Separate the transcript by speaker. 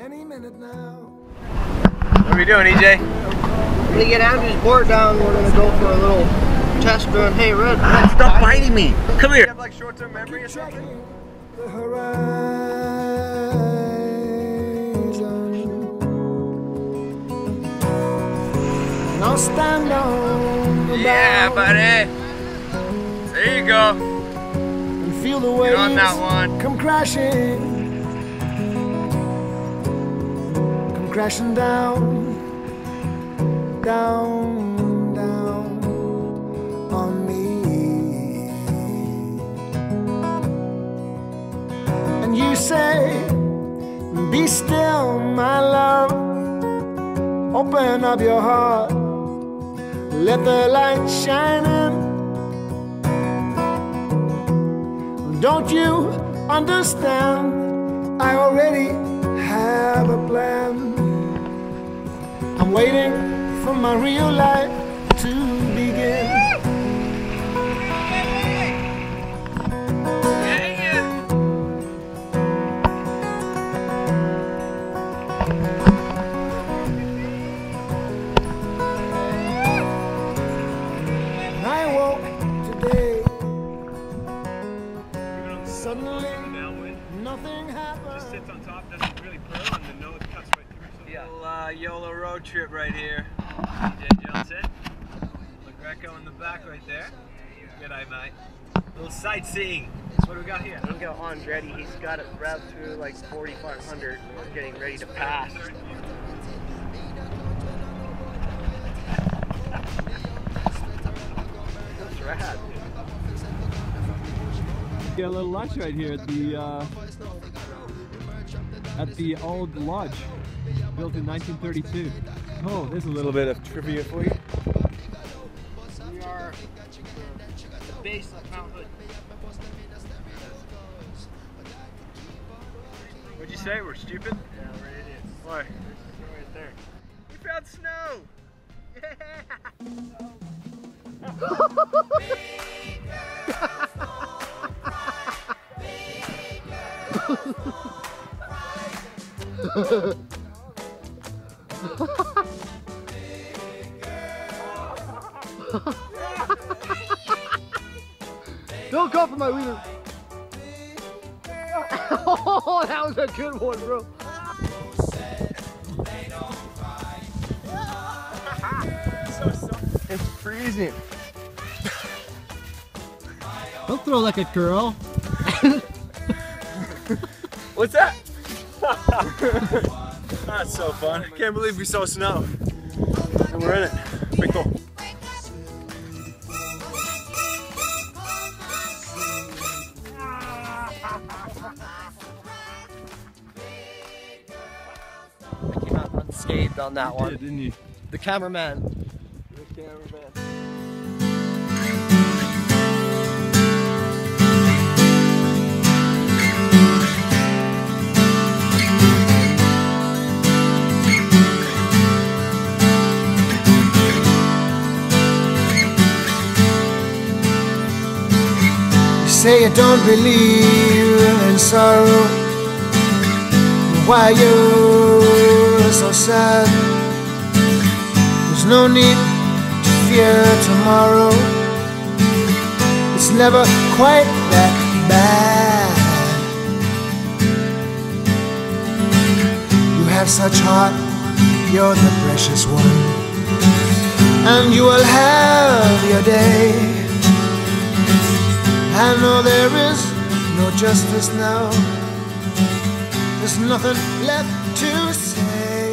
Speaker 1: any minute now.
Speaker 2: What are we doing, EJ?
Speaker 3: We're get Andrew's board down. We're gonna go for a little test run. Hey, Red.
Speaker 2: Stop biting me. Come here. You have like short-term memory or something?
Speaker 1: The horizon. Now stand on the
Speaker 2: Yeah, buddy. There you go.
Speaker 1: and feel the
Speaker 2: Get on that one.
Speaker 1: come crashing, crashing down, down, down on me. And you say, Be still, my love. Open up your heart, let the light shine in. Don't you understand? I already have a plan. I'm waiting for my real life to begin. Suddenly, nothing happened.
Speaker 4: sits on top, doesn't really the nose cuts right through. So
Speaker 2: Little uh, YOLO road trip right here. EJ Johnson. Logreco in the back right there. Good eye, mate. Little sightseeing. What do we got here?
Speaker 3: We got Andretti. He's got it revved to like 4,500. We're getting ready to pass. That's rad.
Speaker 5: Get a little lunch right here at the uh, at the old lodge, built in 1932. Oh, there's a little bit of trivia for you.
Speaker 3: We are the base of Mount Hood.
Speaker 2: What'd you say? We're stupid?
Speaker 3: Yeah, we're idiots.
Speaker 2: Why?
Speaker 3: Right there.
Speaker 2: We found snow!
Speaker 3: Don't go for my wiener. oh, that was a good one, bro.
Speaker 2: It's freezing.
Speaker 5: Don't throw like a girl.
Speaker 2: What's that? That's so fun. I can't believe we saw snow. And we're in it. Pretty cool.
Speaker 3: I came out unscathed on that
Speaker 5: Yeah,
Speaker 3: one.
Speaker 5: didn't you?
Speaker 3: The cameraman.
Speaker 2: The cameraman.
Speaker 1: Say you don't believe in sorrow. Why you're so sad? There's no need to fear tomorrow. It's never quite that bad. You have such heart, you're the precious one, and you will have your day. I know there is no justice now. There's nothing left to say.